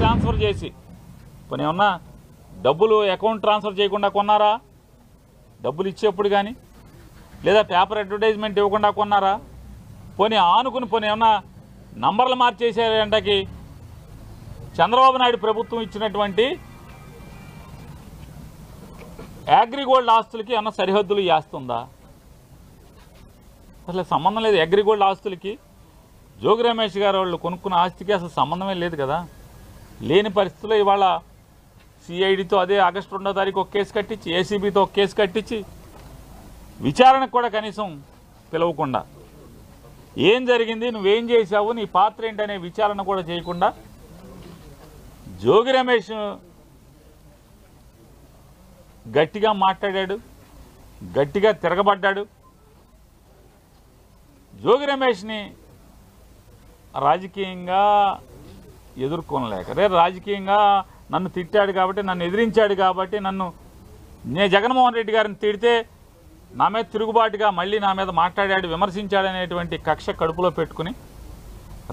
Transfer చేసి. పోనీ ఏమన్నా డబ్బులు అకౌంట్ ట్రాన్స్ఫర్ చేయకుండా కొన్నారా? డబ్బులు ఇచ్చేప్పుడు కానీ లేదా పేపర్ అడ్వర్టైజ్మెంట్ ఇవ్వకుండా కొన్నారా? పోనీ ఆనుకుని పోనీ ఏమన్నా నంబర్లు మార్చేసేటకి చంద్రబాబు నాయుడు ప్రభుత్వం ఇచ్చినటువంటి అగ్రిగోల్డ్ ఆస్తులకి ఏమన్నా సరిహద్దులు చేస్తుందా అసలు సంబంధం లేదు అగ్రిగోల్డ్ ఆస్తులకి. జోగి రమేష్ గారు వాళ్ళు కొనుక్కున్న ఆస్తికి అసలు సంబంధమే లేదు కదా. లేని పరిస్థితుల్లో ఇవాళ సిఐడితో అదే ఆగస్టు రెండో తారీఖు ఒక కేసు కట్టించి ఏసీబీతో ఒక కేసు కట్టించి విచారణకు కూడా కనీసం పిలవకుండా. ఏం జరిగింది? నువ్వేం చేశావు? నీ పాత్ర ఏంటనే విచారణ కూడా చేయకుండా జోగి రమేష్ గట్టిగా మాట్లాడాడు గట్టిగా తిరగబడ్డాడు. జోగి రమేష్ని రాజకీయంగా ఎదుర్కొనలేక. రే రాజకీయంగా నన్ను తిట్టాడు కాబట్టి నన్ను ఎదిరించాడు కాబట్టి నన్ను నేను జగన్మోహన్ రెడ్డి గారిని తిడితే నా మీద తిరుగుబాటుగా మళ్ళీ నా మీద మాట్లాడాడు విమర్శించాడు అనేటువంటి కక్ష కడుపులో పెట్టుకుని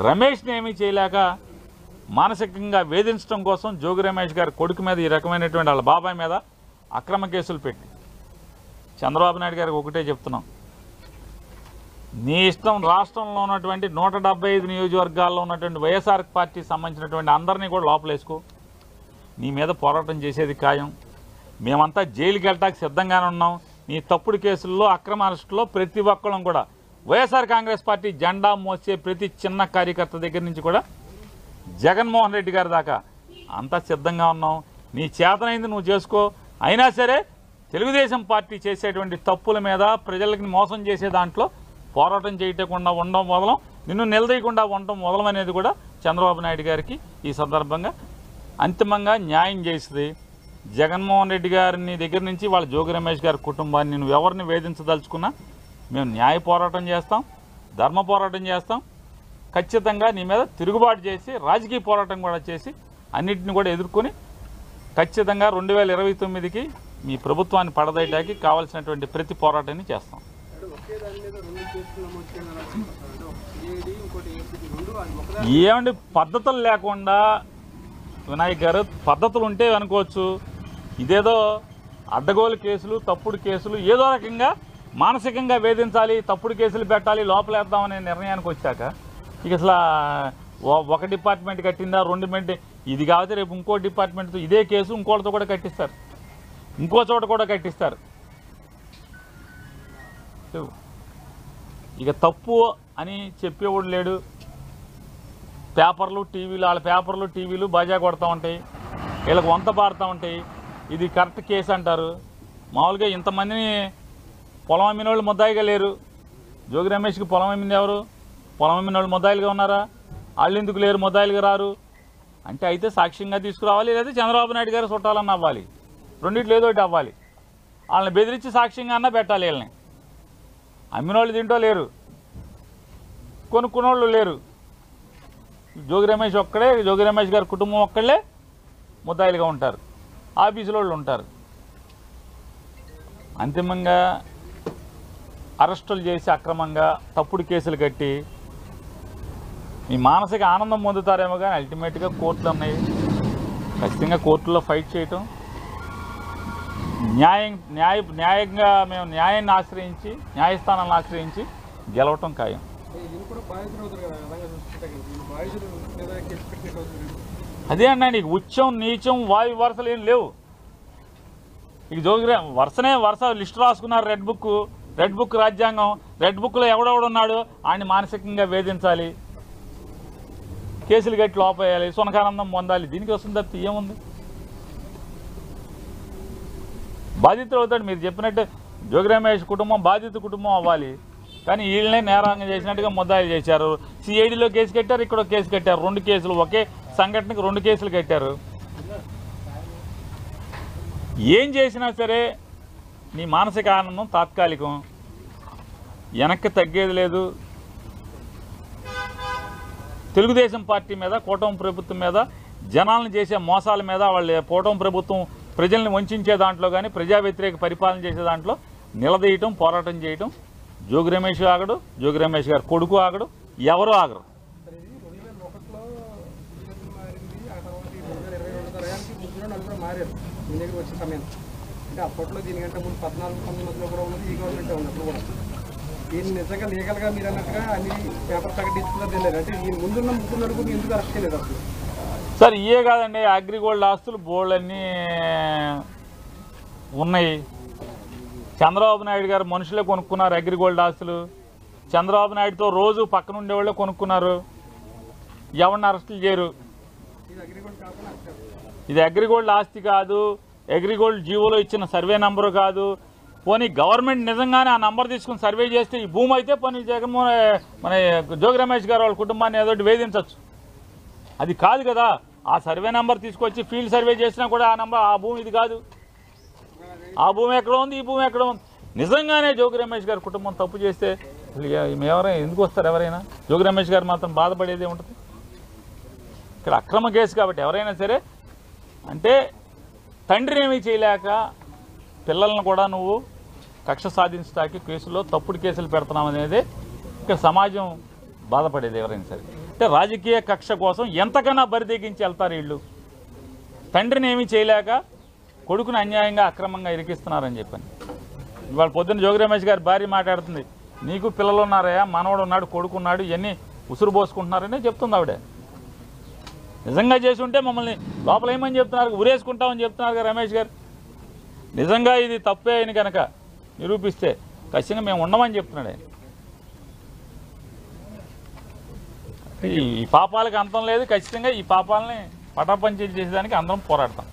రమేష్ని ఏమీ చేయలేక మానసికంగా వేధించడం కోసం జోగి రమేష్ గారి కొడుకు మీద ఈ రకమైనటువంటి వాళ్ళ బాబాయ్ మీద అక్రమ కేసులు పెట్టి. చంద్రబాబు నాయుడు గారికి ఒకటే చెప్తున్నాం. నీ ఇష్టం రాష్ట్రంలో ఉన్నటువంటి నూట డెబ్బై ఐదు నియోజకవర్గాల్లో ఉన్నటువంటి వైఎస్ఆర్ పార్టీకి సంబంధించినటువంటి అందరినీ కూడా లోపలేసుకో. నీ మీద పోరాటం చేసేది ఖాయం. మేమంతా జైలుకి వెళ్ళటానికి సిద్ధంగానే ఉన్నాం. నీ తప్పుడు కేసుల్లో అక్రమ అరెస్టులో ప్రతి ఒక్కళ్ళం కూడా వైఎస్ఆర్ కాంగ్రెస్ పార్టీ జెండా మోసే ప్రతి చిన్న కార్యకర్త దగ్గర నుంచి కూడా జగన్మోహన్ రెడ్డి గారి దాకా అంతా సిద్ధంగా ఉన్నాం. నీ చేతనైంది నువ్వు చేసుకో. అయినా సరే తెలుగుదేశం పార్టీ చేసేటువంటి తప్పుల మీద ప్రజలకి మోసం చేసే దాంట్లో పోరాటం చేయకుండా ఉండడం మొదలం నిన్ను నిలదీయకుండా ఉండడం మొదలమనేది కూడా చంద్రబాబు నాయుడు గారికి ఈ సందర్భంగా అంతిమంగా న్యాయం చేసింది. జగన్మోహన్ రెడ్డి గారిని దగ్గర నుంచి వాళ్ళ జోగి రమేష్ గారి కుటుంబాన్ని నువ్వు ఎవరిని వేధించదలుచుకున్నా మేము న్యాయ పోరాటం చేస్తాం ధర్మ పోరాటం చేస్తాం. ఖచ్చితంగా నీ మీద తిరుగుబాటు చేసి రాజకీయ పోరాటం కూడా చేసి అన్నిటిని కూడా ఎదుర్కొని ఖచ్చితంగా రెండు వేల ఇరవై తొమ్మిదికి మీ ప్రభుత్వాన్ని పడదయటానికి కావాల్సినటువంటి ప్రతి పోరాటాన్ని చేస్తాం. ఏమండి పద్ధతులు లేకుండా వినాయక్ గారు పద్ధతులు ఉంటే అనుకోవచ్చు. ఇదేదో అడ్డగోలు కేసులు తప్పుడు కేసులు ఏదో రకంగా మానసికంగా వేధించాలి తప్పుడు కేసులు పెట్టాలి లోపలేద్దామనే నిర్ణయానికి వచ్చాక ఇక అసలు ఒక డిపార్ట్మెంట్ కట్టిందా రెండు మెంట్ ఇది కాకపోతే రేపు ఇంకో డిపార్ట్మెంట్తో ఇదే కేసు ఇంకోటితో కూడా కట్టిస్తారు. ఇంకో చోట కూడా కట్టిస్తారు. ఇక తప్పు అని చెప్పేవాడు లేడు. పేపర్లు టీవీలు వాళ్ళ పేపర్లు టీవీలు బాజా కొడతా ఉంటాయి. వీళ్ళకి వంత పాడుతూ ఉంటాయి. ఇది కరెక్ట్ కేసు అంటారు. మామూలుగా ఇంతమందిని పొలం అమ్మిన వాళ్ళు ముద్దాయిగా లేరు. జోగి రమేష్కి పొలం అమ్మింది ఎవరు? పొలం అమ్మిన వాళ్ళు ముద్దాయిలుగా ఉన్నారా? వాళ్ళు ఎందుకు లేరు? ముద్దాయిలుగా రారు? అంటే అయితే సాక్ష్యంగా తీసుకురావాలి లేదా చంద్రబాబు నాయుడు గారు చుట్టాలన్న అవ్వాలి. రెండిట్లు ఏదో ఒకటి అవ్వాలి. వాళ్ళని బెదిరించి సాక్ష్యంగా అన్నా పెట్టాలి వీళ్ళని. అమ్మినోళ్ళు తింటో లేరు. కొనుక్కున్నోళ్ళు లేరు. జోగి రమేష్ ఒక్కడే జోగి రమేష్ గారి కుటుంబం ఒక్కళ్ళే ముద్దాయిలుగా ఉంటారు. ఆఫీసులో వాళ్ళు ఉంటారు. అంతిమంగా అరెస్టులు చేసి అక్రమంగా తప్పుడు కేసులు కట్టి మీ మానసిక ఆనందం పొందుతారేమో కానీ అల్టిమేట్గా కోర్టులు ఉన్నాయి. ఖచ్చితంగా కోర్టులో ఫైట్ చేయటం న్యాయం న్యాయ న్యాయంగా మేము న్యాయాన్ని ఆశ్రయించి న్యాయస్థానాలను ఆశ్రయించి గెలవటం ఖాయం. అదే అన్నా నీకు ఉచ్చం నీచం వాయు వరుసలు ఏం లేవు. ఇక జోగిరే వరుసనే వరుస లిస్ట్ రాసుకున్నారు రెడ్ బుక్ రెడ్ బుక్ రాజ్యాంగం రెడ్ బుక్లో ఎవడెవడున్నాడు ఆయన్ని మానసికంగా వేధించాలి కేసులు గట్టి లోపేయాలి సునకానందం పొందాలి దీనికి వస్తుంది తప్పితే ఏముంది? బాధితులు అవుతాడు. మీరు చెప్పినట్టు జోగిరమేష్ కుటుంబం బాధిత కుటుంబం అవ్వాలి. కానీ వీళ్ళనే నేరంగా చేసినట్టుగా ముద్దాయిలు చేశారు. సిఐడిలో కేసు కట్టారు ఇక్కడ కేసు కట్టారు. రెండు కేసులు ఒకే సంఘటనకు రెండు కేసులు కట్టారు. ఏం చేసినా సరే నీ మానసిక ఆనందం తాత్కాలికం. వెనక్కి తగ్గేది లేదు. తెలుగుదేశం పార్టీ మీద కూటమి ప్రభుత్వం మీద జనాలను చేసే మోసాల మీద వాళ్ళ కూటమి ప్రభుత్వం ప్రజల్ని వంచే దాంట్లో కానీ ప్రజా వ్యతిరేక పరిపాలన చేసే దాంట్లో నిలదీయటం పోరాటం చేయటం జోగి రమేష్ ఆగడు జోగి రమేష్ గారు కొడుకు ఆగడు ఎవరు ఆగరు. మరి సమయం అప్పట్లో దీనికంటే ముందు పద్నాలుగు పంతొమ్మిదిలో కూడా ఉన్నది ఈ గవర్నమెంట్ కూడా దీన్ని నిజంగా లీగల్గా మీరు అన్నట్టుగా అన్ని పేపర్ ప్రకటించుకున్నది తెలియదు అంటే ముందున్న ముగ్గురు నలుగురు ఎందుకు అరెస్ట్ చేయలేదు అసలు? సార్ ఇయే కాదండి అగ్రిగోల్డ్ ఆస్తులు బోళ్ళన్నీ ఉన్నాయి. చంద్రబాబు నాయుడు గారు మనుషులే కొనుక్కున్నారు అగ్రిగోల్డ్ ఆస్తులు. చంద్రబాబు నాయుడుతో రోజు పక్కన ఉండేవాళ్ళే కొనుక్కున్నారు. ఎవరిని అరెస్టులు చేయరు. ఇది అగ్రిగోల్డ్ ఆస్తి కాదు అగ్రిగోల్డ్ జీవోలో ఇచ్చిన సర్వే నంబరు కాదు. పోనీ గవర్నమెంట్ నిజంగానే ఆ నంబర్ తీసుకుని సర్వే చేస్తే ఈ భూమి అయితే పోనీ జగన్మోహన్ మన జోగి రమేష్ గారు వాళ్ళ కుటుంబాన్ని ఏదో వేధించవచ్చు అది కాదు కదా. ఆ సర్వే నెంబర్ తీసుకొచ్చి ఫీల్డ్ సర్వే చేసినా కూడా ఆ నెంబర్ ఆ భూమి ఇది కాదు. ఆ భూమి ఎక్కడ ఉంది? ఈ భూమి ఎక్కడ ఉంది? నిజంగానే జోగి రమేష్ గారి కుటుంబం తప్పు చేస్తే అసలు ఎవరైనా ఎందుకు వస్తారు ఎవరైనా? జోగి రమేష్ గారు మాత్రం బాధపడేదే ఉంటుంది. ఇక్కడ అక్రమ కేసు కాబట్టి ఎవరైనా సరే అంటే తండ్రి ఏమీ చేయలేక పిల్లలను కూడా నువ్వు కక్ష సాధించడానికి కేసులో తప్పుడు కేసులు పెడుతున్నాం అనేది ఇక్కడ సమాజం బాధపడేది ఎవరైనా సరే. అంటే రాజకీయ కక్ష కోసం ఎంతకన్నా బరిదెగించి వెళ్తారు వీళ్ళు? తండ్రిని ఏమీ చేయలేక కొడుకుని అన్యాయంగా అక్రమంగా ఇరికిస్తున్నారని చెప్పని. ఇవాళ పొద్దున్న జోగి రమేష్ గారి భార్య మాట్లాడుతుంది నీకు పిల్లలు ఉన్నారయ్యా మనవడు ఉన్నాడు కొడుకు ఉన్నాడు ఇవన్నీ ఉసురు పోసుకుంటున్నారని చెప్తుంది ఆవిడ. నిజంగా చేసి ఉంటే మమ్మల్ని లోపల ఏమని చెప్తున్నారు? ఉరేసుకుంటామని చెప్తున్నారు రమేష్ గారు. నిజంగా ఇది తప్పే అని కనుక నిరూపిస్తే ఖచ్చితంగా మేము ఉండమని చెప్తున్నాడు ఆయన ఈ ఈ పాపాలకు అంతం లేదు ఖచ్చితంగా ఈ పాపాలని పటాపంచలు చేసేదానికి అందరం పోరాడతాం.